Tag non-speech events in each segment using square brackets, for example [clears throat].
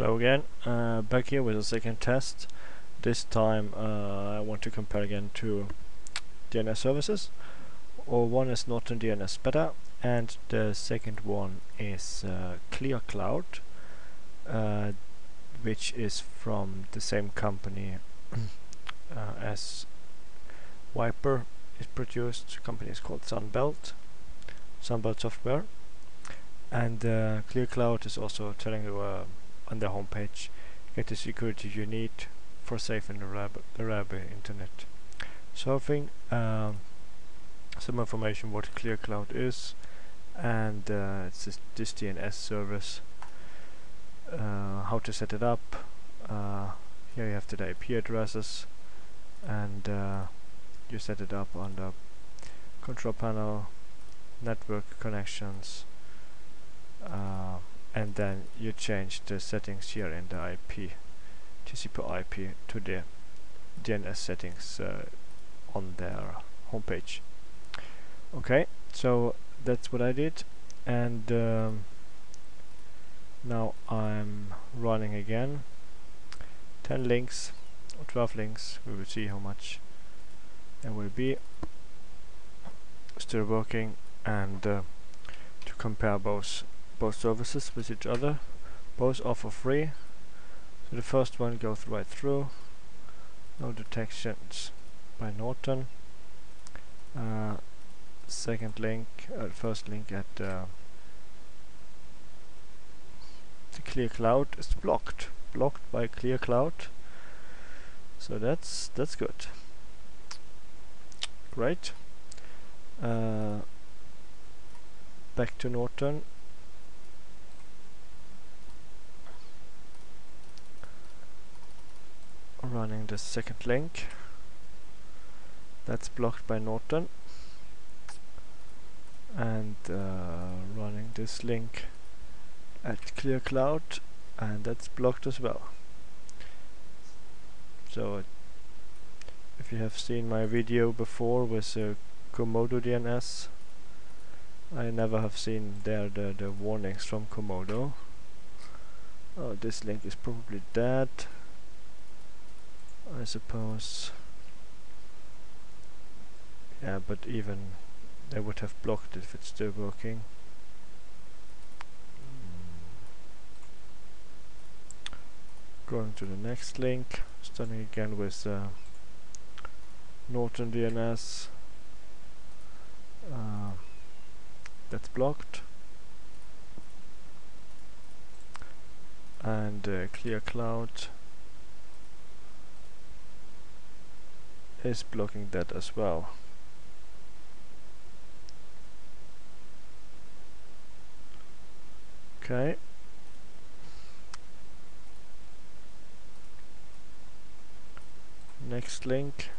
Hello again, uh, back here with a second test. This time uh, I want to compare again two DNS services. Or one is Norton DNS Beta and the second one is uh, ClearCloud uh, which is from the same company [clears throat] uh, as VIPRE is produced. The company is called Sunbelt, Sunbelt Software and uh, ClearCloud is also telling you uh, on the homepage. Get the security you need for safe and reliable, reliable internet. Surfing um, some information what ClearCloud is and uh, it's this, this, DNS service. Uh, how to set it up. Uh, here you have the IP addresses and uh, you set it up on the control panel network connections uh, and then you change the settings here in the IP TCP IP to the DNS settings uh, on their homepage. Okay so that's what I did and um, now I'm running again. 10 links or 12 links we will see how much there will be. Still working and uh, to compare both both services with each other. Both offer free. So the first one goes right through. No detections by Norton. Uh, second link, uh, first link at uh, the ClearCloud is blocked. Blocked by clear cloud So that's that's good. Great. Uh, back to Norton running the second link. That's blocked by Norton. And uh, running this link at ClearCloud and that's blocked as well. So if you have seen my video before with uh, Comodo DNS I never have seen there the, the warnings from Comodo. Oh this link is probably dead I suppose. Yeah, but even they would have blocked it if it's still working. Going to the next link, starting again with uh, Norton DNS. Uh, that's blocked. And uh, ClearCloud is blocking that as well. Okay. Next link.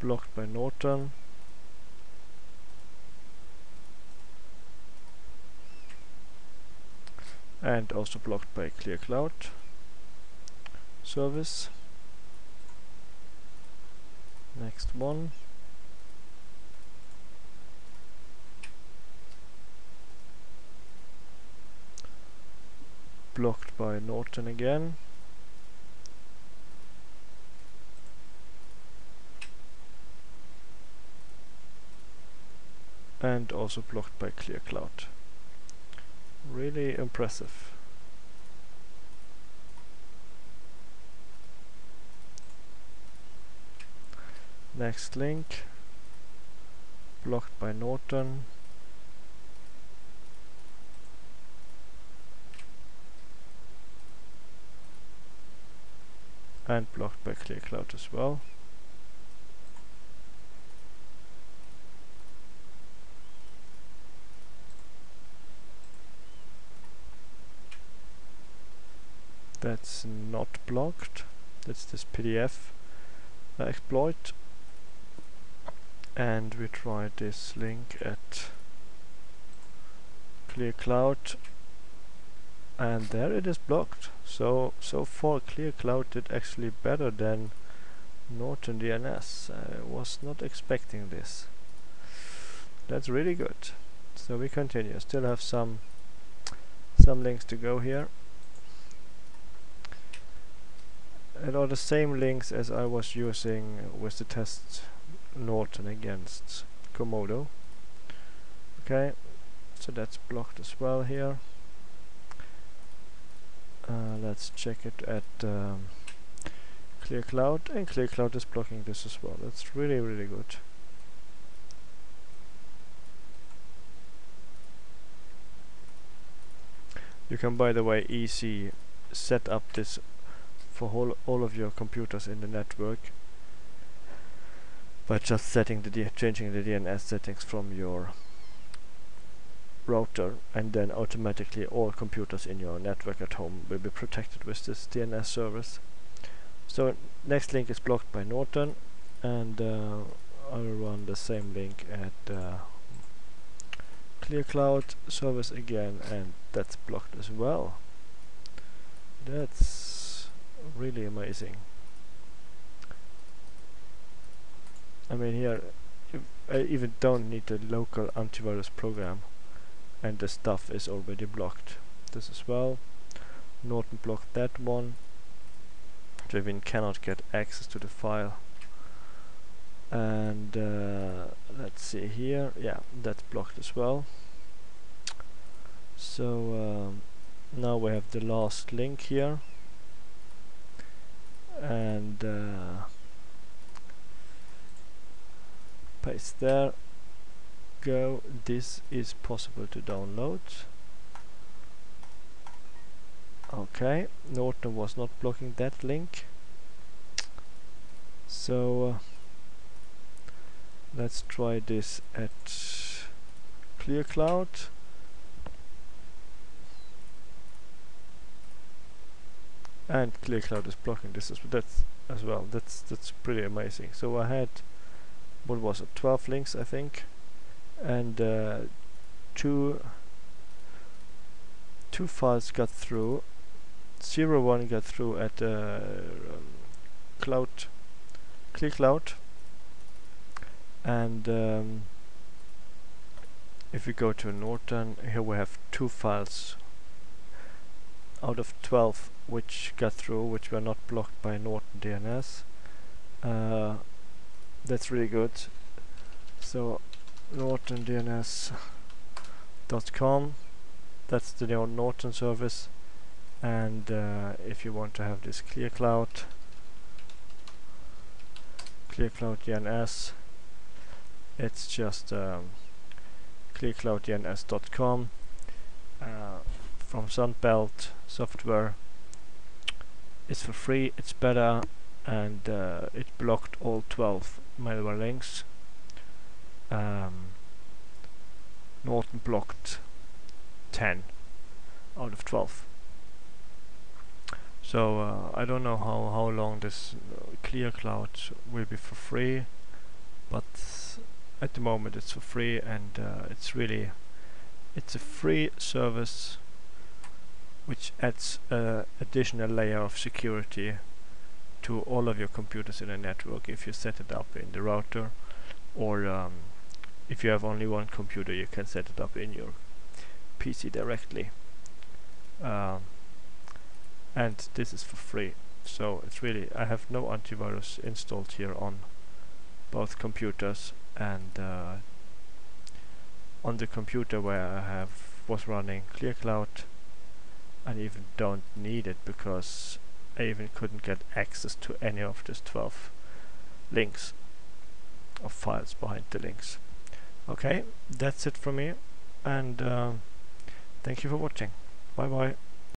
Blocked by Norton. And also blocked by ClearCloud service. Next one. Blocked by Norton again. And also blocked by ClearCloud. Really impressive. Next link. Blocked by Norton. And blocked by ClearCloud as well. That's not blocked that's this PDF uh, exploit and we try this link at ClearCloud and there it is blocked so so far ClearCloud did actually better than Norton DNS. I was not expecting this. That's really good. So we continue. Still have some some links to go here. And are the same links as I was using with the test Norton against Comodo. Okay, so that's blocked as well here. Uh, let's check it at um, Clear Cloud, and Clear Cloud is blocking this as well. That's really, really good. You can, by the way, easy set up this for all, all of your computers in the network by just setting the changing the DNS settings from your router and then automatically all computers in your network at home will be protected with this DNS service. So next link is blocked by Norton and uh, I'll run the same link at uh, ClearCloud service again and that's blocked as well. That's really amazing. I mean here I even don't need a local antivirus program and the stuff is already blocked. This as well. Norton blocked that one. Driven cannot get access to the file. And uh, let's see here. Yeah, that's blocked as well. So um, now we have the last link here. And uh, paste there. Go this is possible to download. Okay Norton was not blocking that link. So uh, let's try this at ClearCloud and ClearCloud is blocking this as that's as well. That's that's pretty amazing. So I had what was it? 12 links I think. And uh, two two files got through. Zero one got through at uh, um, cloud clear cloud. And um, if we go to Norton here we have two files out of 12 which got through which were not blocked by Norton DNS uh, that's really good. So nortondns.com that's the Norton service. And uh, if you want to have this clear cloud clear cloud DNS it's just um, clearclouddns.com uh, from Sunbelt software it's for free it's better and uh, it blocked all 12 malware links. Um, Norton blocked 10 out of 12 so uh, I don't know how, how long this uh, clear cloud will be for free but at the moment it's for free and uh, it's really it's a free service which adds uh, additional layer of security to all of your computers in a network if you set it up in the router or um, if you have only one computer you can set it up in your PC directly. Um, and this is for free. So it's really I have no antivirus installed here on both computers and uh, on the computer where I have was running ClearCloud I even don't need it because I even couldn't get access to any of these 12 links of files behind the links. Okay that's it from me and uh, thank you for watching. Bye bye